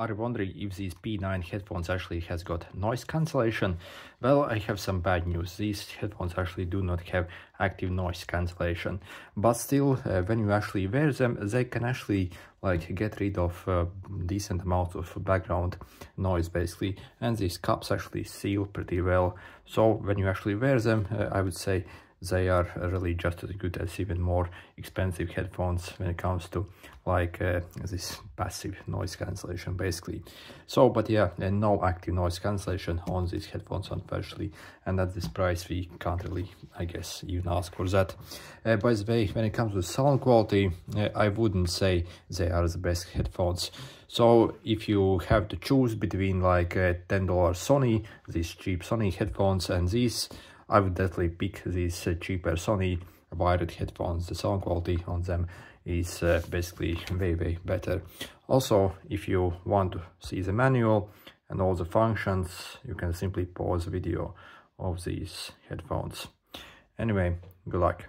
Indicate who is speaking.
Speaker 1: Are you wondering if these P9 headphones actually has got noise cancellation? Well, I have some bad news. These headphones actually do not have active noise cancellation. But still, uh, when you actually wear them, they can actually like get rid of uh, decent amount of background noise basically. And these cups actually seal pretty well. So when you actually wear them, uh, I would say they are really just as good as even more expensive headphones when it comes to like uh, this passive noise cancellation basically. So but yeah and no active noise cancellation on these headphones unfortunately. And at this price we can't really i guess even ask for that. Uh, by the way when it comes to sound quality uh, i wouldn't say they are the best headphones. So if you have to choose between like uh, $10 Sony, these cheap Sony headphones and these, I would definitely pick these cheaper Sony wired headphones. The sound quality on them is uh, basically way, way better. Also, if you want to see the manual and all the functions, you can simply pause the video of these headphones. Anyway, good luck.